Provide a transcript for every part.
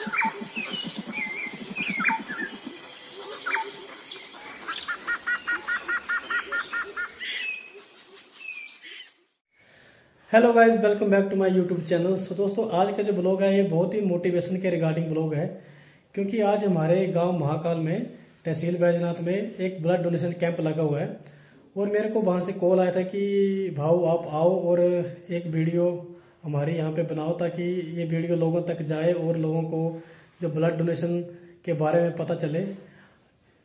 Hello guys welcome back to my YouTube channel so दोस्तों, आज का जो ब्लॉग है, ये बहुत ही मोटिवेशन के रिगार्डिंग ब्लॉग है, क्योंकि आज हमारे गाँव महाकाल में, तहसील बैजनाथ में एक ब्लड डोनेशन कैंप लगा हुआ है। और मेरे को वहाँ से कॉल आया था कि भाऊ, आप आओ और एक वीडियो हमारे यहाँ पे बनाओ ताकि ये वीडियो लोगों तक जाए और लोगों को जो ब्लड डोनेशन के बारे में पता चले।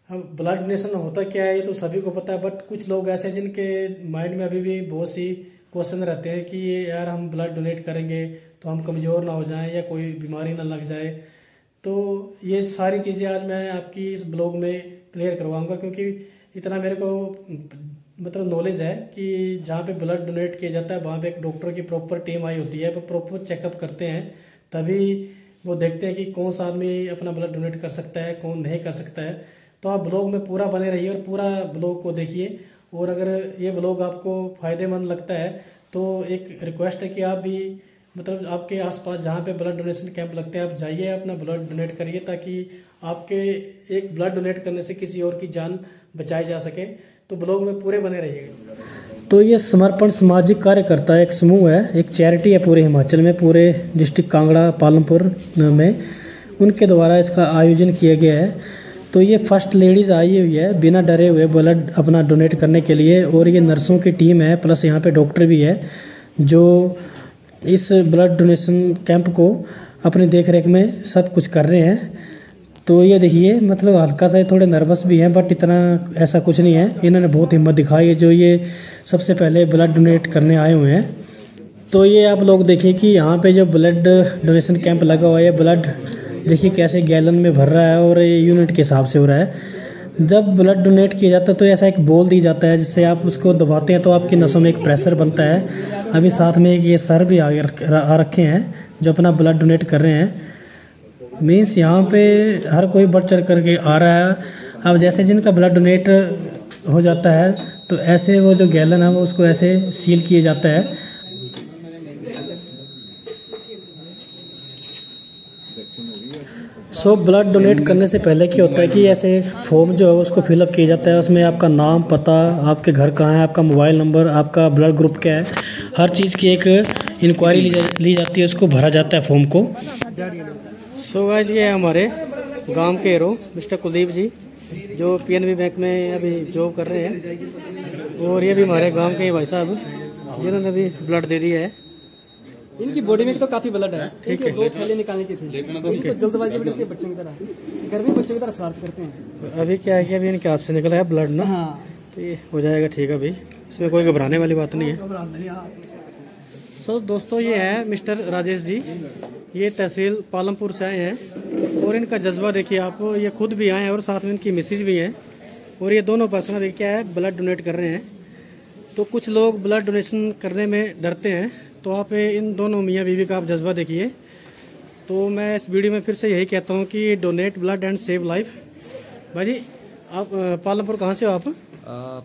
अब ब्लड डोनेशन होता क्या है ये तो सभी को पता है बट कुछ लोग ऐसे हैं जिनके माइंड में अभी भी बहुत सी क्वेश्चन रहते हैं कि ये यार हम ब्लड डोनेट करेंगे तो हम कमज़ोर ना हो जाएँ या कोई बीमारी ना लग जाए। तो ये सारी चीज़ें आज मैं आपकी इस ब्लॉग में क्लियर करवाऊँगा क्योंकि इतना मेरे को मतलब नॉलेज है कि जहाँ पे ब्लड डोनेट किया जाता है, वहाँ पे एक डॉक्टर की प्रॉपर टीम आई होती है, वो प्रॉपर चेकअप करते हैं, तभी वो देखते हैं कि कौन सा आदमी अपना ब्लड डोनेट कर सकता है, कौन नहीं कर सकता है। तो आप ब्लॉग में पूरा बने रहिए और पूरा ब्लॉग को देखिए। और अगर ये ब्लॉग आपको फ़ायदेमंद लगता है तो एक रिक्वेस्ट है कि आप भी मतलब आपके आसपास जहाँ पे ब्लड डोनेशन कैंप लगते हैं, आप जाइए, अपना ब्लड डोनेट करिए, ताकि आपके एक ब्लड डोनेट करने से किसी और की जान बचाई जा सके। तो ब्लॉग में पूरे बने रहिएगा। तो ये समर्पण सामाजिक कार्यकर्ता एक समूह है, एक चैरिटी है पूरे हिमाचल में, पूरे डिस्ट्रिक्ट कांगड़ा, पालमपुर में। उनके द्वारा इसका आयोजन किया गया है। तो ये फ़र्स्ट लेडीज़ आई हुई है, बिना डरे हुए ब्लड अपना डोनेट करने के लिए। और ये नर्सों की टीम है, प्लस यहाँ पे डॉक्टर भी है, जो इस ब्लड डोनेशन कैंप को अपनी देख रेख में सब कुछ कर रहे हैं। तो ये देखिए मतलब हल्का सा थोड़े नर्वस भी हैं बट इतना ऐसा कुछ नहीं है। इन्होंने बहुत हिम्मत दिखाई है जो ये सबसे पहले ब्लड डोनेट करने आए हुए हैं। तो ये आप लोग देखिए कि यहाँ पे जो ब्लड डोनेशन कैंप लगा हुआ है ब्लड देखिए कैसे गैलन में भर रहा है और ये यूनिट के हिसाब से हो रहा है। जब ब्लड डोनेट किया जाता है तो ऐसा एक बोल दी जाता है, जिससे आप उसको दबाते हैं तो आपकी नसों में एक प्रेशर बनता है। अभी साथ में एक ये सर भी आ आ रखे हैं, जो अपना ब्लड डोनेट कर रहे हैं। मीन्स यहाँ पे हर कोई बढ़ चढ़ करके आ रहा है। अब जैसे जिनका ब्लड डोनेट हो जाता है तो ऐसे वो जो गैलन है वो उसको ऐसे सील किया जाता है। सो ब्लड डोनेट करने से पहले क्या होता है कि ऐसे फॉर्म जो है उसको फिलअप किया जाता है। उसमें आपका नाम पता आपके घर कहाँ है आपका मोबाइल नंबर आपका ब्लड ग्रुप क्या है। हर चीज़ की एक इंक्वायरी ली, जा, ली जाती है उसको भरा जाता है फॉर्म को। सो so गाइज़ ये हमारे गाँव के हीरो मिस्टर कुलदीप जी जो पीएनबी बैंक में अभी जॉब कर रहे हैं। और ये भी हमारे गाँव के ही भाई साहब जिन्होंने अभी ब्लड दे दिया है। इनकी बॉडी में तो काफ़ी ब्लड है। ठीक है। दो थैले निकालनी चाहिए थी। जल्दबाजी में बच्चों की तरह। गर्मी बच्चों की तरह शरारत करते हैं। अभी क्या है कि अभी इनके हाथ से निकला है ब्लड ना। हाँ। तो ये हो जाएगा ठीक है अभी। इसमें कोई घबराने वाली बात नहीं है। सो दोस्तों ये है मिस्टर राजेश जी। ये तहसील पालमपुर से आए हैं और इनका जज्बा देखिए आप, ये खुद भी आए हैं और साथ में इनकी मिसिज भी हैं और ये दोनों पर्सन देखिए क्या है ब्लड डोनेट कर रहे हैं। तो कुछ लोग ब्लड डोनेशन करने में डरते हैं तो आप इन दोनों मियाँ बीवी का आप जज्बा देखिए। तो मैं इस वीडियो में फिर से यही कहता हूँ कि donate blood and save life भाई आप पालमपुर कहाँ से हो आप?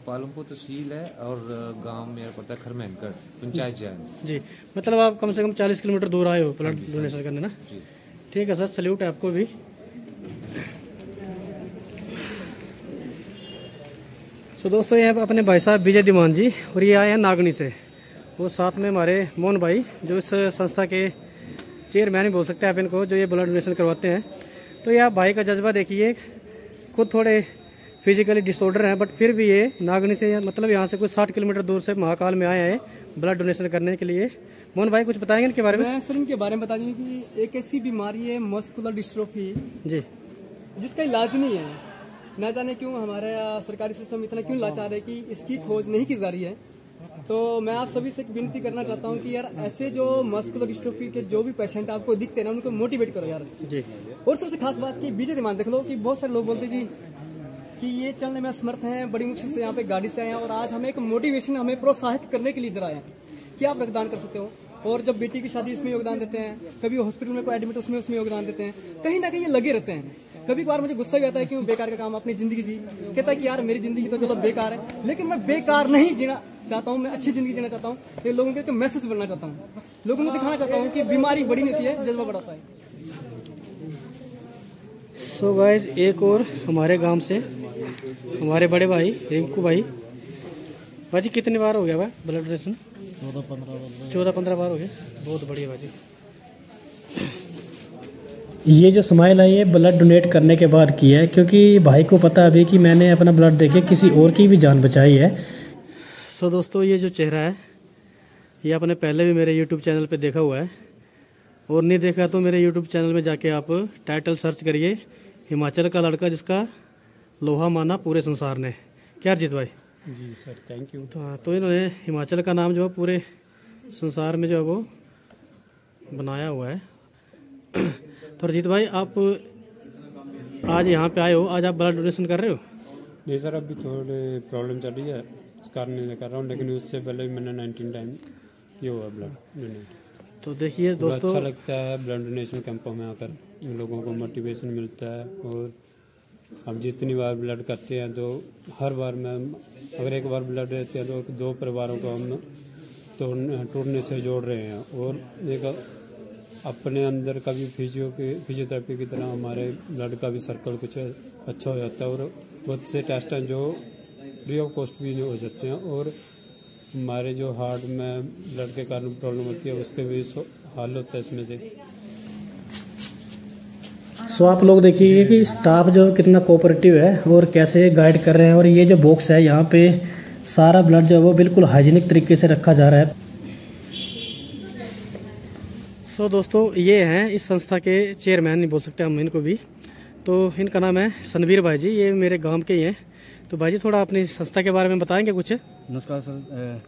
पालमपुर तहसील है और गाँव मेरा पड़ता है खरमैनगढ़ पंचायत जैन। जी। मतलब आप कम से कम 40 किलोमीटर दूर आए हो ब्लड डोनेशन करने ना? ठीक है सर सल्यूट है आपको भी। सो दोस्तों ये अपने भाई साहब विजय दीमान जी और ये आए हैं नागनी से। वो साथ में हमारे मोहन भाई जो इस संस्था के चेयरमैन ही बोल सकते हैं आप इनको जो ये ब्लड डोनेशन करवाते हैं। तो ये आप भाई का जज्बा देखिए खुद थोड़े फिजिकली डिसऑर्डर हैं बट फिर भी ये नागनी से मतलब यहाँ से कुछ साठ किलोमीटर दूर से महाकाल में आए हैं ब्लड डोनेशन करने के लिए। मोहन भाई कुछ बताएँगे इनके बारे में? मैं सर इनके बारे में बता दूँ कि एक ऐसी बीमारी है मस्कुलर डिस्ट्रोफी जी। जिसका इलाज नहीं है। न जाने क्यों हमारे सरकारी सिस्टम इतना क्यों लाचार है कि इसकी खोज नहीं की जा रही है। तो मैं आप सभी से विनती करना चाहता हूँ कि यार ऐसे जो मस्कुलर डिस्ट्रोफी के जो भी पेशेंट आपको दिखते हैं ना उनको मोटिवेट करो यार। जी। और सबसे खास बात की बीजे दिमाग देख लो कि बहुत सारे लोग बोलते जी कि ये चलने में असमर्थ हैं, बड़ी मुश्किल से यहाँ पे गाड़ी से आए हैं और आज हमें एक मोटिवेशन हमें प्रोत्साहित करने के लिए इधर आए हैं। कि आप रक्तदान कर सकते हो? और जब बेटी की शादी इसमें योगदान देते हैं, कभी हॉस्पिटल में कोई एडमिट उसमें उसमें योगदान देते हैं, कहीं ना कहीं ये लगे रहते हैं। कभी बार मुझे गुस्सा भी आता है कि बेकार का काम अपनी ज़िंदगी जी। कहता है कि यार, मेरी ज़िंदगी तो चलो बेकार है, लेकिन मैं बेकार नहीं जीना चाहता हूँ, मैं अच्छी ज़िंदगी जीना चाहता हूँ। ये लोगों के मैसेज बनना चाहता हूँ। लोगों को दिखाना चाहता हूँ कि बीमारी बड़ी नहीं होती है, जज्बा बढ़ाता है। सो गाइस एक और हमारे गाँव से हमारे बड़े भाई रिंकू भाई। भाजी कितने बार हो गया भाई ब्लड डोनेशन चौदह पंद्रह चौदह पंद्रह बार हो गया। बहुत बढ़िया भाजी। ये जो स्माइल है ये ब्लड डोनेट करने के बाद की है क्योंकि भाई को पता अभी कि मैंने अपना ब्लड देके किसी और की भी जान बचाई है। सो दोस्तों ये जो चेहरा है ये आपने पहले भी मेरे यूट्यूब चैनल पे देखा हुआ है। और नहीं देखा तो मेरे यूट्यूब चैनल में जाके आप टाइटल सर्च करिए हिमाचल का लड़का जिसका लोहा माना पूरे संसार ने। क्या अरजीत भाई? जी सर थैंक यू तो हाँ तो इन्होंने हिमाचल का नाम जो है पूरे संसार में जो है वो बनाया हुआ है। तो अरजीत भाई आप आज यहाँ पे आए हो। आज आप ब्लड डोनेशन कर रहे हो? नहीं सर अभी थोड़े प्रॉब्लम चल रही है इस कारण नहीं कर रहा हूँ लेकिन उससे पहले भी मैंने नाइनटीन टाइम किया हुआ ब्लड डोनेट तो देखिए दोस्तों दोस्तों अच्छा लगता है ब्लड डोनेशन कैंपों में आकर लोगों को मोटिवेशन मिलता है और हम जितनी बार ब्लड करते हैं तो हर बार में, अगर एक बार ब्लड देते हैं तो दो परिवारों को हम तोड़ने, टूटने से जोड़ रहे हैं। और एक अपने अंदर का भी फिजियो की फिजियोथेरेपी की तरह हमारे ब्लड का भी सर्कल कुछ अच्छा हो जाता है, और बहुत से टेस्ट हैं जो फ्री ऑफ़ कॉस्ट भी हो जाते हैं, और हमारे जो हार्ट में ब्लड के कारण प्रॉब्लम होती है, उसके भी हल होता है इसमें से। सो आप लोग देखिए कि स्टाफ जो कितना कोऑपरेटिव है और कैसे गाइड कर रहे हैं और ये जो बॉक्स है यहाँ पे सारा ब्लड जो है वो बिल्कुल हाइजीनिक तरीके से रखा जा रहा है। सो दोस्तों, ये हैं इस संस्था के चेयरमैन नहीं बोल सकते हम इनको भी। तो इनका नाम है सनवीर भाई जी, ये मेरे गाँव के ही हैं। तो भाई जी, थोड़ा अपनी संस्था के बारे में बताएँगे कुछ। नमस्कार सर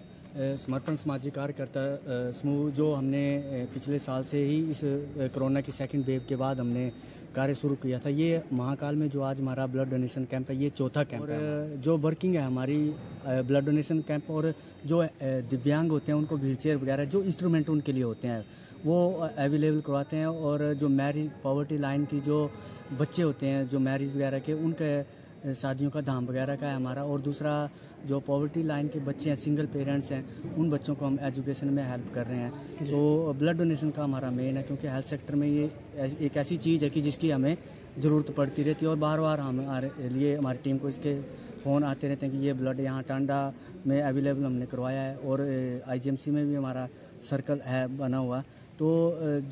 समर्पण सामाजिक कार्यकर्ता समूह, जो हमने पिछले साल से ही इस कोरोना की सेकंड वेव के बाद हमने कार्य शुरू किया था। ये महाकाल में जो आज हमारा ब्लड डोनेशन कैंप है ये चौथा कैंप है। जो वर्किंग है हमारी ब्लड डोनेशन कैंप और जो दिव्यांग होते हैं उनको व्हील चेयर वगैरह जो इंस्ट्रूमेंट उनके लिए होते हैं वो अवेलेबल करवाते हैं। और जो मैरिज पॉवर्टी लाइन की जो बच्चे होते हैं जो मैरिज वगैरह के उनके शादियों का धाम वगैरह का है हमारा। और दूसरा जो पॉवर्टी लाइन के बच्चे हैं सिंगल पेरेंट्स हैं उन बच्चों को हम एजुकेशन में हेल्प कर रहे हैं। तो ब्लड डोनेशन का हमारा मेन है क्योंकि हेल्थ सेक्टर में ये एक ऐसी चीज़ है कि जिसकी हमें ज़रूरत पड़ती रहती है और बार बार हमारे लिए हमारी टीम को इसके फ़ोन आते रहते हैं कि ये ब्लड यहाँ टांडा में अवेलेबल हमने करवाया है और आईजीएमसी में भी हमारा सर्कल है बना हुआ। तो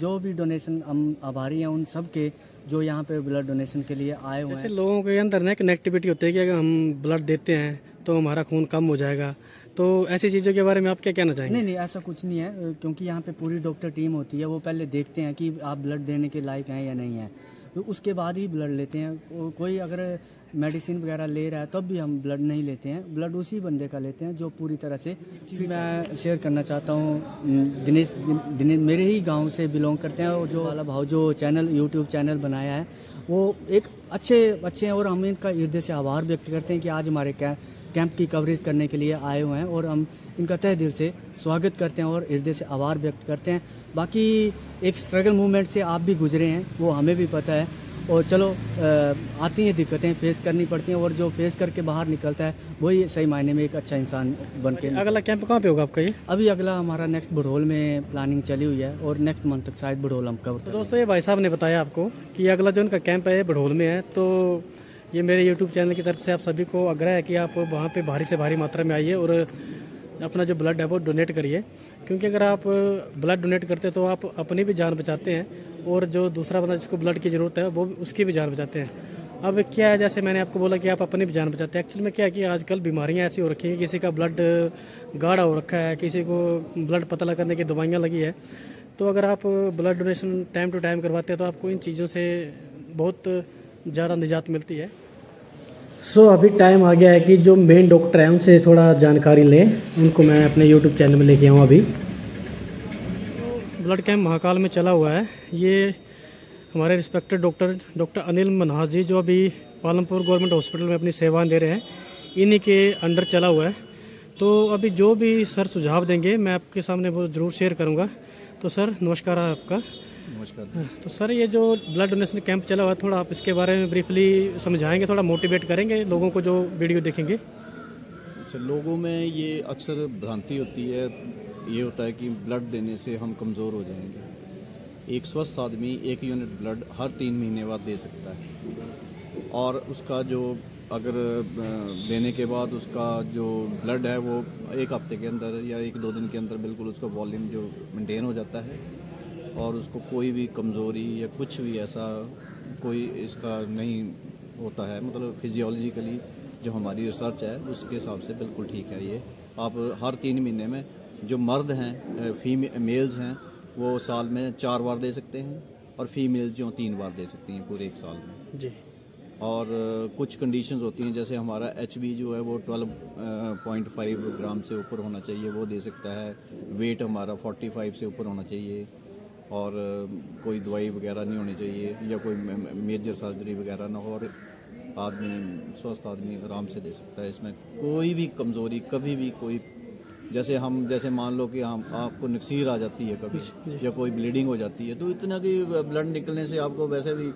जो भी डोनेशन हम आभारी हैं उन सब के जो यहाँ पे ब्लड डोनेशन के लिए आए हुए हैं। लोगों के अंदर ना कनेक्टिविटी होती है कि अगर हम ब्लड देते हैं तो हमारा खून कम हो जाएगा। तो ऐसी चीज़ों के बारे में आप क्या कहना चाहेंगे? नहीं नहीं ऐसा कुछ नहीं है क्योंकि यहाँ पे पूरी डॉक्टर टीम होती है वो पहले देखते हैं कि आप ब्लड देने के लायक हैं या नहीं है। तो उसके बाद ही ब्लड लेते हैं। कोई अगर मेडिसिन वगैरह ले रहा है तब भी हम ब्लड नहीं लेते हैं। ब्लड उसी बंदे का लेते हैं जो पूरी तरह से फिर मैं शेयर करना चाहता हूँ दिनेश दिन- दिनेश मेरे ही गाँव से बिलोंग करते हैं और जो वाला भाव जो चैनल यूट्यूब चैनल बनाया है वो एक अच्छे अच्छे हैं और हम इनका हृदय से आभार व्यक्त करते हैं कि आज हमारे कै कैंप की कवरेज करने के लिए आए हुए हैं और हम इनका तह दिल से स्वागत करते हैं और हृदय से आभार व्यक्त करते हैं। बाकी एक स्ट्रगल मूवमेंट से आप भी गुजरे हैं वो हमें भी पता है। और चलो आती हैं दिक्कतें फेस करनी पड़ती हैं और जो फेस करके बाहर निकलता है वही सही मायने में एक अच्छा इंसान बन के अगला कैंप कहाँ पे होगा आपका ये? अभी अगला हमारा नेक्स्ट बड़ोल में प्लानिंग चली हुई है और नेक्स्ट मंथ तक शायद बड़ोल हम कवर तो दोस्तों ये भाई साहब ने बताया आपको कि अगला जो उनका कैंप है बढ़ोल में है। तो ये मेरे यूट्यूब चैनल की तरफ़ से आप सभी को आग्रह है कि आप वहाँ पर भारी से भारी मात्रा में आइए और अपना जो ब्लड है वो डोनेट करिए। क्योंकि अगर आप ब्लड डोनेट करते हैं तो आप अपनी भी जान बचाते हैं और जो दूसरा बंदा जिसको ब्लड की ज़रूरत है, वो उसकी भी जान बचाते हैं। अब क्या है, जैसे मैंने आपको बोला कि आप अपनी भी जान बचाते हैं। एक्चुअल में क्या है कि आजकल बीमारियाँ ऐसी हो रखी हैं किसी का ब्लड गाढ़ा हो रखा है, किसी को ब्लड पतला करने की दवाइयाँ लगी है। तो अगर आप blood donation time to time करवाते हैं तो आपको इन चीज़ों से बहुत ज़्यादा निजात मिलती है। सो so, अभी टाइम आ गया है कि जो मेन डॉक्टर हैं उनसे थोड़ा जानकारी लें। उनको मैं अपने यूट्यूब चैनल में लेके आऊँ अभी। ब्लड कैंप महाकाल में चला हुआ है। ये हमारे respected doctor doctor Anil Manhas ji जो अभी पालमपुर गवर्नमेंट हॉस्पिटल में अपनी सेवाएँ दे रहे हैं इन्हीं के अंडर चला हुआ है। तो अभी जो भी सर सुझाव देंगे मैं आपके सामने वो ज़रूर शेयर करूँगा। तो सर नमस्कार आपका। तो सर, ये जो ब्लड डोनेशन कैंप चला हुआ है, थोड़ा आप इसके बारे में ब्रीफली समझाएँगे, थोड़ा मोटिवेट करेंगे लोगों को जो वीडियो देखेंगे? अच्छा लोगों में ये अक्सर भ्रांति होती है, ये होता है कि ब्लड देने से हम कमज़ोर हो जाएँगे। एक स्वस्थ आदमी एक यूनिट ब्लड हर तीन महीने बाद दे सकता है। और उसका जो, अगर देने के बाद उसका जो ब्लड है, वो एक हफ़्ते के अंदर या एक दो दिन के अंदर बिल्कुल उसका वॉल्यूम जो मेंटेन हो जाता है। और उसको कोई भी कमज़ोरी या कुछ भी ऐसा कोई इसका नहीं होता है मतलब फिजियोलॉजिकली जो हमारी रिसर्च है उसके हिसाब से बिल्कुल ठीक है ये। आप हर तीन महीने में जो मर्द हैं फीमे मेल्स हैं वो साल में चार बार दे सकते हैं और फीमेल्स जो तीन बार दे सकती हैं पूरे एक साल में। जी। और कुछ कंडीशंस होती हैं जैसे हमारा एचबी जो है वो 12.5 ग्राम से ऊपर होना चाहिए वो दे सकता है। वेट हमारा 45 से ऊपर होना चाहिए। और कोई दवाई वगैरह नहीं होनी चाहिए या कोई मेजर सर्जरी वगैरह ना हो और आदमी स्वस्थ आदमी आराम से दे सकता है इसमें। कोई भी कमज़ोरी कभी भी कोई जैसे हम जैसे मान लो कि हम आपको नक्सीर आ जाती है कभी या कोई ब्लीडिंग हो जाती है तो इतना कि ब्लड निकलने से आपको वैसे भी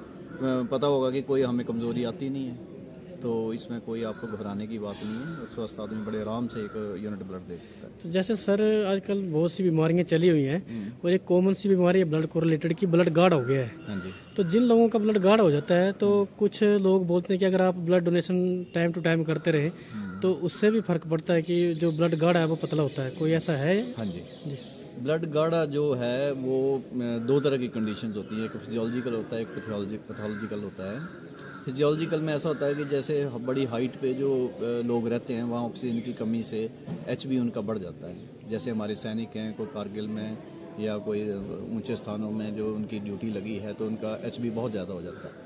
पता होगा कि कोई हमें कमज़ोरी आती नहीं है। तो इसमें कोई आपको घबराने की बात नहीं है। स्वस्थ आदमी बड़े आराम से एक यूनिट ब्लड दे सकता है। तो जैसे सर आजकल बहुत सी बीमारियाँ चली हुई हैं और एक कॉमन सी बीमारी है ब्लड को रिलेटेड की ब्लड गाढ़ हो गया है। हाँ जी। तो जिन लोगों का ब्लड गाढ़ हो जाता है तो कुछ लोग बोलते हैं कि अगर आप blood donation time to time करते रहे तो उससे भी फ़र्क पड़ता है कि जो ब्लड गाढ़ा है वो पतला होता है। कोई ऐसा है? हाँ जी। जी। ब्लड गाढ़ा जो है वो दो तरह की कंडीशंस होती है। एक फिजियोलॉजिकल होता है एक पैथोलॉजी पैथोलॉजिकल होता है। फिजियोलॉजिकल में ऐसा होता है कि जैसे बड़ी हाइट पे जो लोग रहते हैं, वहाँ ऑक्सीजन की कमी से एचबी उनका बढ़ जाता है। जैसे हमारे सैनिक हैं, कोई कारगिल में या कोई ऊँचे स्थानों में जो उनकी ड्यूटी लगी है तो उनका एचबी बहुत ज़्यादा हो जाता है।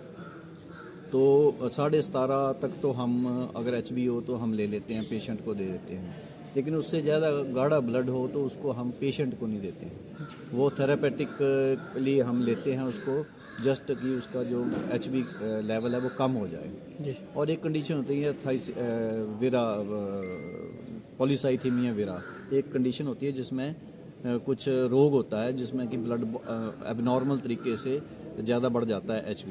तो साढ़े सतारह तक तो हम, अगर एचबी हो तो हम ले लेते हैं पेशेंट को दे देते हैं। लेकिन उससे ज़्यादा गाढ़ा ब्लड हो तो उसको हम पेशेंट को नहीं देते हैं। वो थेरापेटिक लिए हम लेते हैं उसको जस्ट कि उसका जो एच लेवल है वो कम हो जाए। और एक कंडीशन होती है थाइस अ, विरा पॉलीसाइथीमिया विरा। एक कंडीशन होती है जिसमें कुछ रोग होता है जिसमें कि ब्लड एबनॉर्मल तरीके से ज़्यादा बढ़ जाता है एच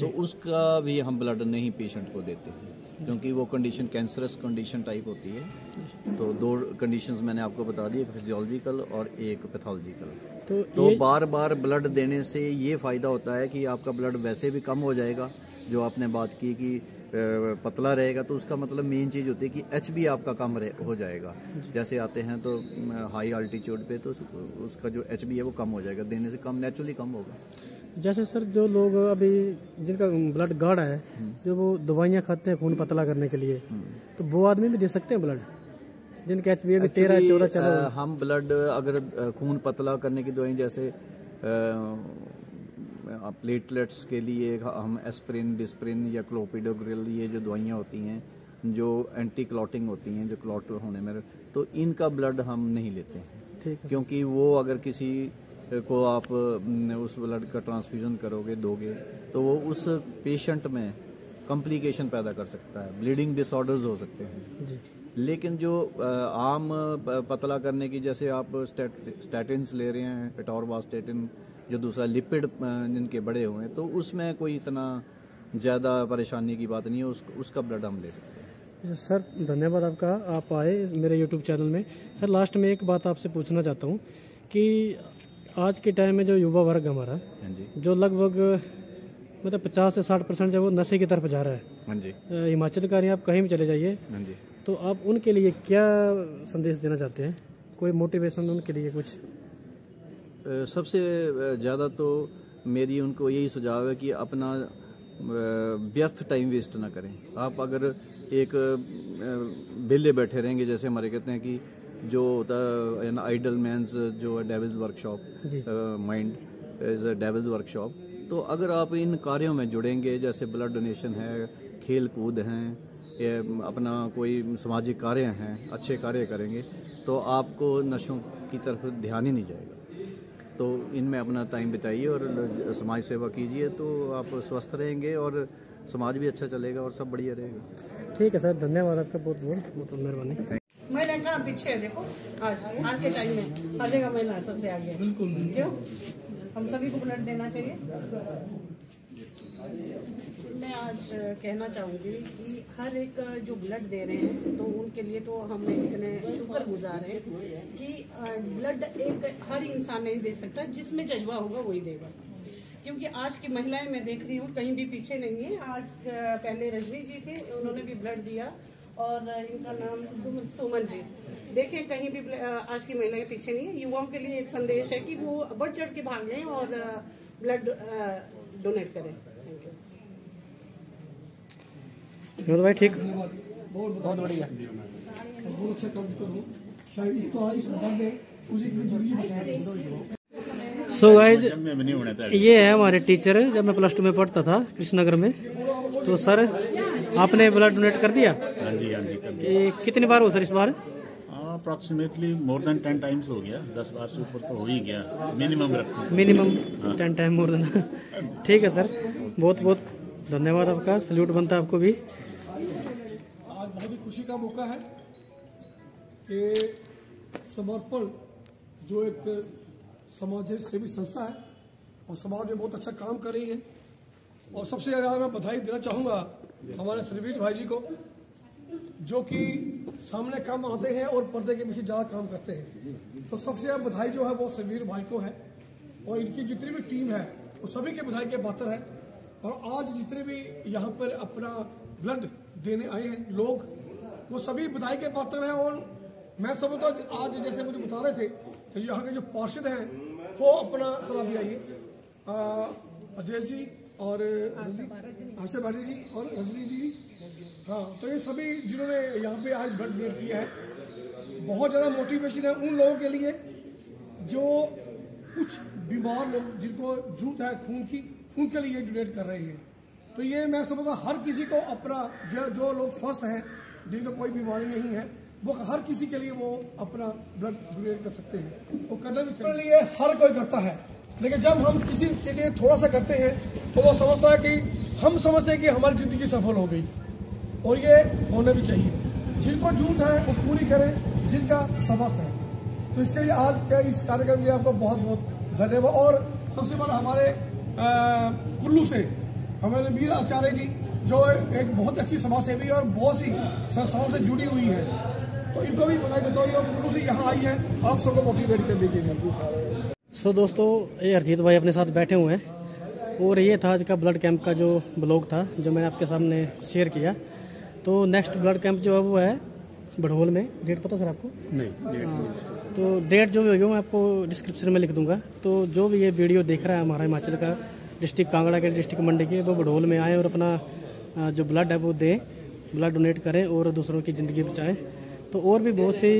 तो उसका भी हम ब्लड नहीं पेशेंट को देते हैं। क्योंकि वो कंडीशन कैंसरस कंडीशन टाइप होती है। तो दो कंडीशंस मैंने आपको बता दी एक फिजियोलॉजिकल और एक पैथोलॉजिकल तो तो बार बार ब्लड देने से ये फ़ायदा होता है कि आपका ब्लड वैसे भी कम हो जाएगा जो आपने बात की कि पतला रहेगा तो उसका मतलब मेन चीज़ होती है कि एच भी आपका कम हो जाएगा। जैसे आते हैं तो हाई अल्टीट्यूड पे तो उसका जो एचबी है वो कम हो जाएगा देने से कम नेचुरली कम होगा। जैसे सर जो लोग अभी जिनका ब्लड गाढ़ा है जो वो दवाइयाँ खाते हैं खून पतला करने के लिए तो वो आदमी भी दे सकते हैं ब्लड? जिनका एच बी तेरह चौदह चलो हम ब्लड अगर खून पतला करने की दवाई जैसे प्लेटलेट्स के लिए हम एस्प्रिन डिस्प्रिन या क्लोपिडोग्रिल ये जो दवाइयाँ होती हैं जो एंटी क्लॉटिंग होती हैं जो क्लॉट होने में तो इनका ब्लड हम नहीं लेते हैं। ठीक है। क्योंकि वो अगर किसी को आप उस ब्लड का ट्रांसफ्यूजन करोगे दोगे तो वो उस पेशेंट में कॉम्प्लिकेशन पैदा कर सकता है। ब्लीडिंग डिसऑर्डर्स हो सकते हैं। जी। लेकिन जो आम पतला करने की जैसे आप स्टैटिन्स ले रहे हैं एटोरवास्टेटिन जो दूसरा लिपिड जिनके बड़े हुए हैं तो उसमें कोई इतना ज़्यादा परेशानी की बात नहीं है उस, उसका ब्लड हम ले सकते हैं। सर धन्यवाद आपका। आप आए मेरे यूट्यूब चैनल में। सर लास्ट में एक बात आपसे पूछना चाहता हूँ कि आज के टाइम में जो युवा वर्ग हमारा हाँ जी। जो लगभग मतलब पचास से साठ परसेंट जो वो नशे की तरफ़ जा रहा है। हाँ हिमाचल का नहीं आप कहीं भी चले जाइए। हाँ तो आप उनके लिए क्या संदेश देना चाहते हैं? कोई मोटिवेशन उनके लिए कुछ? सबसे ज़्यादा तो मेरी उनको यही सुझाव है कि अपना व्यर्थ टाइम वेस्ट ना करें। आप अगर एक बेले बैठे रहेंगे जैसे हमारे कहते हैं कि जो होता है आइडल मैंस जो है devil's workshop mind is a devil's workshop तो अगर आप इन कार्यों में जुड़ेंगे जैसे ब्लड डोनेशन है खेल कूद हैं ये अपना कोई सामाजिक कार्य हैं अच्छे कार्य करेंगे तो आपको नशों की तरफ़ ध्यान ही नहीं जाएगा। तो इनमें अपना टाइम बिताइए और समाज सेवा कीजिए तो आप स्वस्थ रहेंगे और समाज भी अच्छा चलेगा और सब बढ़िया रहेगा। ठीक है सर धन्यवाद आपका बहुत बहुत बहुत मेहरबानी। महिला कहाँ पीछे है देखो। आज आज के टाइम में। हर जगह महिला सबसे आगे। बिल्कुल क्यों? हम सभी को ब्लड देना चाहिए। मैं आज आज कहना चाहूँगी कि हर एक जो ब्लड दे रहे हैं तो उनके लिए तो हम इतने शुक्र गुजार हैं कि ब्लड एक हर इंसान नहीं दे सकता जिसमें जज्बा होगा वही देगा। क्योंकि आज की महिलाएँ मैं देख रही हूँ कहीं भी पीछे नहीं है। आज पहले रजनी जी थे उन्होंने भी ब्लड दिया। और इनका नाम सुमन सुमन जी। देखें कहीं भी आज की महिलाएँ पीछे नहीं है। युवाओं के लिए एक संदेश है कि वो बढ़ चढ़ के भाग लें और ब्लड डोनेट करें। थैंक यू भाई ठीक? बहुत बहुत बढ़िया। बहुत अच्छा सो गाइज़ ये है हमारे टीचर जब मैं प्लस टू में पढ़ता था कृष्णनगर में तो सर आपने ब्लड डोनेट कर दिया? हाँ जी हाँ जी कर दिया। कितनी बार हो सर इस बार? Approximately more than ten times हो गया। दस बार से ऊपर तो हो ही गया। मिनिमम रखो। Minimum ten time more than ठीक है सर बहुत बहुत धन्यवाद आपका। सल्यूट बनता है आपको भी। आज बहुत ही खुशी का मौका है कि समर्पण जो एक समाज सेवी संस्था है और समाज में बहुत अच्छा काम कर रही है। और सबसे ज़्यादा मैं बधाई देना चाहूँगा हमारे श्रीवीर भाई जी को, जो कि सामने काम आते हैं और पर्दे के पीछे ज़्यादा काम करते हैं। तो सबसे ज़्यादा बधाई जो है वो श्रीवीर भाई को है और इनकी जितनी भी टीम है, वो सभी के बधाई के पात्र है। और आज जितने भी यहाँ पर अपना ब्लड देने आए हैं लोग, वो सभी बधाई के पात्र हैं और मैं समझता हूँ आज जैसे मुझे बता रहे थे कि यहाँ के जो पार्षद हैं, वो अपना सलाह भी आइए अजय जी और आशा बारी जी और रजनी जी। हाँ तो ये सभी जिन्होंने यहाँ पे आज ब्लड डोनेट किया है बहुत ज़्यादा मोटिवेशन है उन लोगों के लिए जो कुछ बीमार लोग जिनको ज़रूरत है खून की उनके लिए डोनेट कर रहे हैं। तो ये मैं समझता हर किसी को अपना जो, जो लोग स्वस्थ हैं जिनको कोई बीमारी नहीं है वो हर किसी के लिए वो अपना ब्लड डोनेट कर सकते हैं। वो करना भी चाहिए। हर कोई करता है लेकिन जब हम किसी के लिए थोड़ा सा करते हैं तो वो समझता है कि हम समझते हैं कि हमारी ज़िंदगी सफल हो गई। और ये होना भी चाहिए। जिनको झूठ है, वो पूरी करें, जिनका समर्थ है। तो इसके लिए आज के इस कार्यक्रम के आपको बहुत बहुत धन्यवाद। और सबसे बड़ा हमारे कुल्लू से हमारे वीर आचार्य जी, जो एक बहुत अच्छी समाज सेवी और बहुत सी संस्थाओं से जुड़ी हुई है। तो इनको भी बताई देता हूँ। कुल्लू से यहाँ आई है। आप सबको मोटिवेट कर दीजिए सो दोस्तों, ये हरजीत भाई अपने साथ बैठे हुए हैं। और ये था आज का ब्लड कैंप का जो ब्लॉग था जो मैंने आपके सामने शेयर किया। तो नेक्स्ट ब्लड कैंप जो है वो है बड़होल में। डेट पता सर आपको? नहीं हाँ, तो डेट जो भी होगी मैं आपको डिस्क्रिप्शन में लिख दूँगा। तो जो भी ये वीडियो देख रहा है हमारा हिमाचल का डिस्ट्रिक्ट कांगड़ा के डिस्ट्रिक्ट मंडी के वो बड़होल में आए और अपना जो ब्लड है वो दें ब्लड डोनेट करें और दूसरों की ज़िंदगी बचाएँ। तो और भी बहुत सी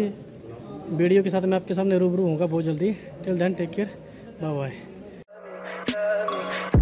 वीडियो के साथ मैं आपके सामने रूबरू होऊँगा बहुत जल्दी। Till then take care bye bye